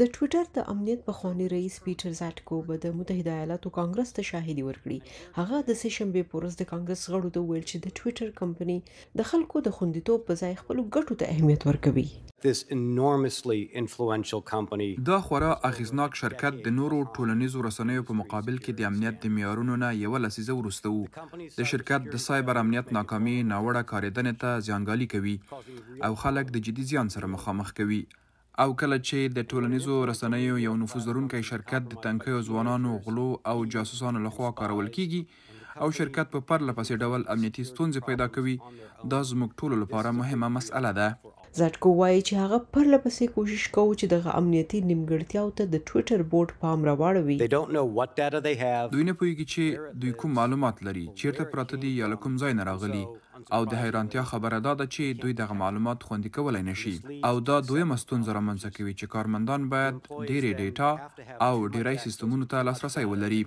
د ټویټر د امنیت پخوانی رئیس پیټر زاټکو به د متحده ایالاتو کانګرس ته شاهدي ورکړي هغه د سې شنبې په ورځ د کانګرس غړو ته وویل چې د ټویټر کمپنۍ د خلکو د خوندیتوب په ځای خپلو ګټو ته اهمیت ورکوي دا خورا اغېزناک شرکت د نورو ټولنیزو رسنیو په مقابل کې د امنیت د معیارونو نه یوه لسیزه وروسته و. د شرکت د سایبر امنیت ناکامي ناوړه کارېدنې ته زیانګالي کوي. او خلک د جدي زیان سره مخامخ کوي او کله چې د ټولنیزو رسنیو یو نفوذ لرونکی شرکت د تنکیو ځوانانو، غلو او جاسوسانو لخوا کارول کیږي او شرکت په پرله پسې ډول امنیتي ستونزې پیدا کوي، دا زموږ ټولو لپاره مهمه مسئله ده. زاټکو وايي چې هغه پرله پسې کوشش کوو چې دغه امنیتي نیمګړتیاو ته د ټویټر بورډ پام راواړوي. دوی نه پوهیږي چې دوی کوم معلومات لري، چیرته پراته دي یا له کوم ځای نه راغلي او د حیرانتیا خبره دا ده چې دوی دغه معلومات خوندي کولی نه شي او دا دویمه ستونزه رامنځته کوي چې کارمندان باید ډېرې ډېټا او ډېری سیستمونو ته لاسرسی ولري.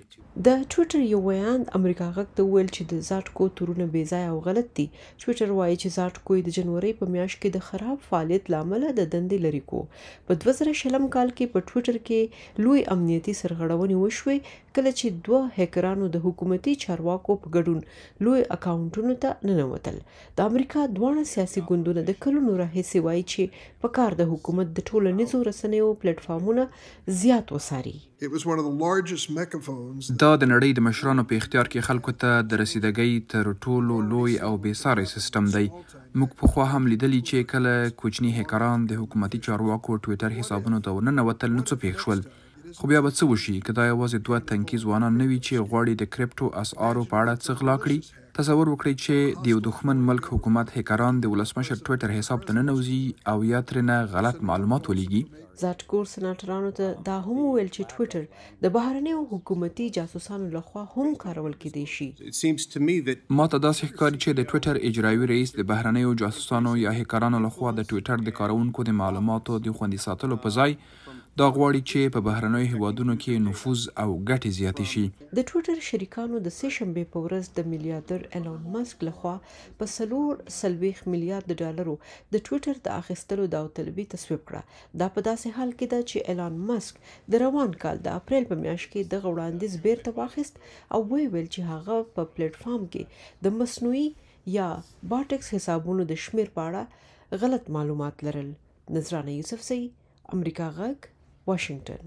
د ټویټر یو ویاند امریکا غږ ته وویل چې د زاټکو تورونه بې ځایه او غلط دي. ټویټر وايي چې زاټکو یې د جنورۍ په میاشت کې د خراب فعالیت له امله د دندې لرې کړو. په دوه زره شلم کال کې په ټویټر کې لوی امنیتي سرغړونې وشوې کله چې دوه هیکرانو د حکومتي چارواکو په ګډون لوی اکاونټونو ته ننوتل. د امریکا دواړه سیاسي ګوندونه د کلونو راهیسې وايي چې په کار ده حکومت د ټولنیزو رسنیو پلیټفارمونه زیات وڅاري. دا د نړۍ د مشرانو په اختیار کې خلکو ته د رسیدګۍ تر ټولو لوی او بې ساری سیسټم دی. موږ پخوا هم لیدلي چې کله کوچني هیکران د حکومتي چارواکو ټویټر حسابونو ته ورننوتل نو څه پېښ شول. خو بیا به څه وشي که دا یوازې دوه تنکي ځوانان نه وي چې غواړي د کریپټو اسعارو په اړه څه غلا کړي تصور وکړئ چې د یو دښمن ملک حکومت هیکران د ولسمشر ټویټر حساب ته ننوځي او یا ترنه غلط معلومات ولیږي زاټکور سناتورانو ته دا هم وویل چې ټویټر د بهرنیو حکومتي جاسوسانو لخوا هم کارول کېدی شي ما ته داسې ښکاري چې د ټویټر اجرایوي رئیس د بهرنیو جاسوسانو یا هیکرانو لخوا د ټویټر د کارونکو د معلوماتو د خوندي ساتلو په ځای دا غواړي چې په بهرنیو هېوادونو کې نفوذ او ګټې زیاتې شي. د ټویټر شریکانو د سې شنبې په ورځ د میلیاردر ایلان مسک له خوا په څلور څلوېښت میلیارد ډالرو د ټویټر د اخیستلو داوطلبي تصویب کړه. دا په داسې حال کې ده چې ایلان مسک د روان کال د اپریل په میاشت کې دغه وړاندیز بېرته واخیست او ویې ویل چې هغه په پلیټ فارم کې د مصنوعي یا باټکس حسابونو د شمېر په اړه غلط معلومات لرل. نذرانه یوسفزۍ امریکا غږ واشنګټن